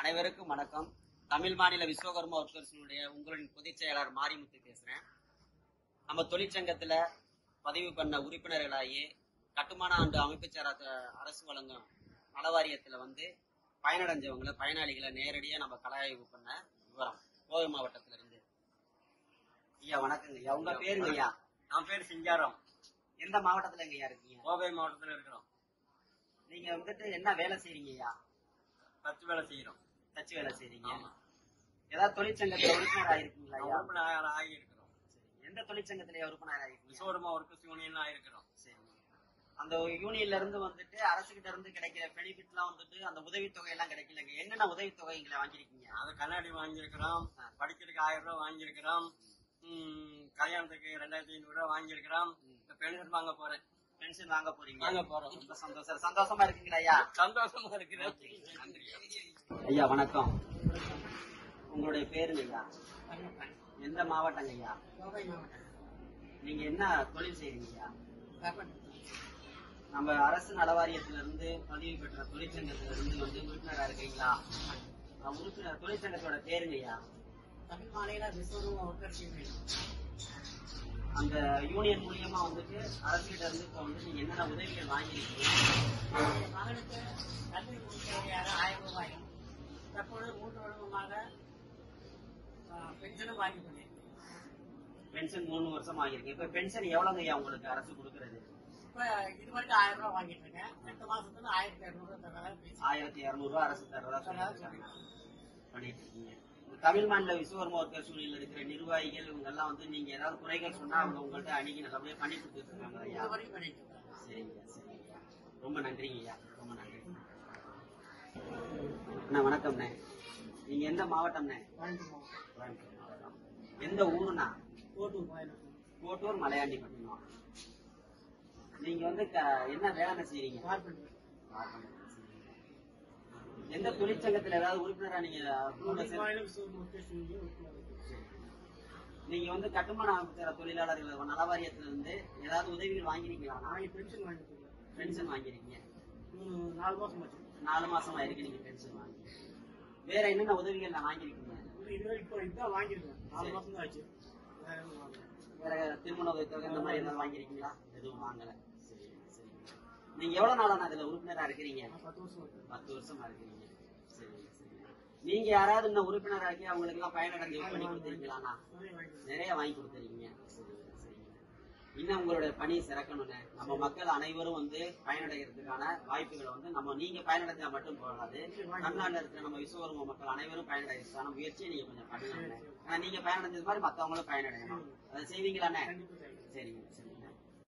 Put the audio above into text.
அனைவருக்கும் வணக்கம். தமிழ் மாநில விஸ்வகர்மா ஒர்க்கர்ஸினுடைய உங்களின் பொதுச் செயலாளர் மாரிமுத்து பேசுறேன். நம்ம தொழிற்சங்கத்துல பதிவு பண்ண உறுப்பினர்களாகி கட்டுமான ஆண்டு அமைப்பு சாரா த- அரசு வழங்கும் நலவாரியத்துல வந்து பயனடைஞ்சவங்களை பயனாளிகளை நேரடியா நம்ம கலாய்வு பண்ண விவரம் கோவை மாவட்டத்துல இருந்து ஐயா வணக்கங்க ஐயா. உங்க பேருங்க ஐயா? நான் பேர் சிங்காரம். எந்த மாவட்டத்துல ஐயா இருக்கீங்க? கோவை மாவட்டத்துல இருக்கிறோம். நீங்க வந்துட்டு என்ன வேலை செய்றீங்க ஐயா? பத்து வேலை செய்யறோம் தச்சு வேலை செய்றீங்க. ஏதாவது தொழிற்சங்கத்துல உறுப்பினர் ஆயிருக்கீங்களா உறுப்பினர் ஆகி இருக்கிறோம் சரி. எந்த தொழிற்சங்கத்துல உறுப்பினர் ஆயிருக்கீங்க? விஸ்வகர்மா ஒர்க்கர்ஸ் யூனியன் ஆயிருக்கிறோம். சரி. அந்த யூனியன்ல இருந்து வந்துட்டு அரசு கிட்ட இருந்து கிடைக்கிற பெனிஃபிட்லாம் வந்துட்டு அந்த உதவித்தொகை எல்லாம் கிடைக்கலங்க. என்னென்ன உதவித்தொகைங்களை வாங்கிருக்கீங்க அது கண்ணாடி வாங்கியிருக்கிறோம். படிக்கிறதுக்கு ஆயிரம் ரூபாய் வாங்கியிருக்கிறோம். கல்யாணத்துக்கு ரெண்டாயிரத்தி ஐநூறு ரூபாய் வாங்கியிருக்கிறோம். இப்ப பென்ஷன் வாங்க போறேன். பென்ஷன் வாங்க போறீங்க? வாங்க போறோம். ரொம்ப சந்தோஷம் சந்தோஷமா இருக்கீங்களா சந்தோஷமா இருக்கிறேன். நன்றி ஐயா வணக்கம். உங்களுடைய பேரு ஐயா? எந்த மாவட்டங்க ஐயா? நீங்க என்ன தொழில் செய்யறீங்க ஐயா? நம்ம அரசு நலவாரியத்துல இருந்து பதிவு பெற்ற தொழிற்சங்கத்துல இருந்து வந்து உறுப்பினரா இருக்கீங்களா? உறுப்பினர் தொழிற்சங்கத்தோட பேருங்க ஐயா. தமிழ் மாநில அந்த யூனியன் மூலியமா வந்துட்டு அரசுகிட்ட இருந்து இப்ப வந்து நீங்க என்னென்ன உதவிகள் வாங்கிருக்கீங்க தற்பொழுது மூன்று வருடமாக பென்ஷனும் வாங்கி கொண்டேன். பென்ஷன் மூணு வருஷம் ஆகிருக்கு இப்ப பென்ஷன் எவ்வளவுங்க ஐயா உங்களுக்கு அரசு கொடுக்கறது? இப்ப இது வரைக்கும் ஆயிரம் ரூபாய் வாங்கிட்டு இருக்கேன். அடுத்த மாசத்துல ஆயிரத்தி இருநூறு தரதா ஆயிரத்தி இருநூறு ரூபாய் அரசு சொல்லியிருக்காங்க பண்ணிட்டு இருக்கீங்க. தமிழ் மாநில விஸ்வகர்மா ஒர்க்கர்ஸ் யூனியன்ல இருக்கிற நிர்வாகிகள் இவங்க எல்லாம் வந்து நீங்க ஏதாவது குறைகள் சொன்னா அவங்க உங்கள்ட்ட அணுகி நல்லபடியா பண்ணி இருக்கேன். சரிங்க சரிங்க. ரொம்ப நன்றிங்க ஐயா. ரொம்ப நன்றி. அண்ணா வணக்கம்ண்ணே. நீங்க எந்த மாவட்டம்ண்ணே? மாவட்டம் எந்த ஊருண்ணா? கோட்டூர் கோட்டூர் மலையாண்டிப்பட்டினம். நீங்க வந்து என்ன வேலை கார்பெண்டர். எந்த தொழிற்சங்கத்துல ஏதாவது உறுப்பினரா நீங்க. நீங்க வந்து கட்டுமான அமைச்சர தொழிலாளர்கள் நலவாரியத்துல இருந்து ஏதாவது உதவிகள் வாங்கிருக்கீங்களா நான் பென்ஷன் வாங்கிட்டு இருக்கேன். பென்ஷன் வாங்கிருக்கீங்க நாலு மாசம் ஆச்சு. நாலு மாசமா இருக்கு நீங்க பென்ஷன் வாங்கி. வேற என்னென்ன உதவிகள் நான் இது இப்போ இதுதான் வாங்கியிருக்கேன். நாலு மாசம் தான் ஆச்சு. வேற திருமண உதவித்தொகை இந்த மாதிரி ஏதாவது வாங்கிருக்கீங்களா எதுவும் வாங்கல. சரி சரி. நீங்க எவ்வளவு நாளா இதுல உறுப்பினரா இருக்கிறீங்க? பத்து வருஷம் பத்து வருஷமா இருக்கிறீங்க. சரி சரி. நீங்க யாராவது இன்னும் உறுப்பினராக்கி அவங்களுக்கு எல்லாம் பயனடைஞ்சு பண்ணி கொடுத்துருக்கீங்களா நிறைய வாங்கி கொடுத்துருக்கீங்க. சரி. இன்னும் உங்களுடைய பணி சிறக்கணும்னு. நம்ம மக்கள் அனைவரும் வந்து பயனடைகிறதுக்கான வாய்ப்புகளை வந்து நம்ம நீங்க பயனடைஞ்சா மட்டும் போகாது. தமிழ்நாட்டுல இருக்கிற நம்ம விஸ்வகர்ம மக்கள் அனைவரும் பயனடைறதுக்கான முயற்சியை நீங்க கொஞ்சம் பண்ணுங்க. ஆனா நீங்க பயனடைஞ்சது மாதிரி மத்தவங்களும் பயனடையணும். அதை செய்வீங்களாண்ணே. சரிங்க சரிங்க.